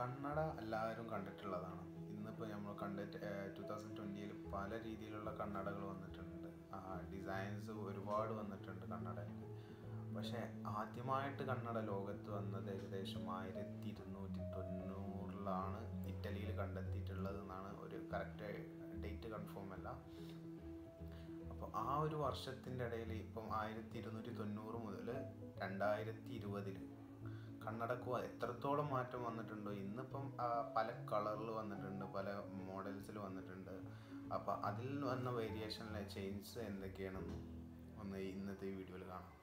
കണ്ണട എല്ലാവരും കണ്ടിട്ടുള്ളതാണ്. ഇന്നിപ്പോൾ നമ്മൾ കണ്ട ടു തൗസൻഡ് ട്വന്റിയിൽ പല രീതിയിലുള്ള കണ്ണടകൾ വന്നിട്ടുണ്ട്. ഡിസൈൻസ് ഒരുപാട് വന്നിട്ടുണ്ട് കണ്ണടയിൽ പക്ഷേ ആദ്യമായിട്ട് കണ്ണട ലോകത്ത് വന്നത് ഏകദേശം ആയിരത്തി ഇരുന്നൂറ്റി തൊണ്ണൂറിലാണ് ഇറ്റലിയിൽ കണ്ടെത്തിയിട്ടുള്ളത് എന്നാണ് ഒരു കറക്റ്റ് ഡേറ്റ് കൺഫേം അല്ല. അപ്പോൾ ആ ഒരു വർഷത്തിന്റെ ഇടയിൽ ഇപ്പം ആയിരത്തി ഇരുന്നൂറ്റി തൊണ്ണൂറ് മുതൽ രണ്ടായിരത്തി ഇരുപതിൽ കണ്ണടക്ക് എത്രത്തോളം മാറ്റം വന്നിട്ടുണ്ടോ? ഇന്നിപ്പം പല കളറിൽ വന്നിട്ടുണ്ട് പല മോഡൽസിൽ വന്നിട്ടുണ്ട്. അപ്പോൾ അതിൽ വന്ന വേരിയേഷനിലെ ചേഞ്ചസ് എന്തൊക്കെയാണെന്ന് ഒന്ന് ഇന്നത്തെ വീഡിയോയിൽ കാണാം.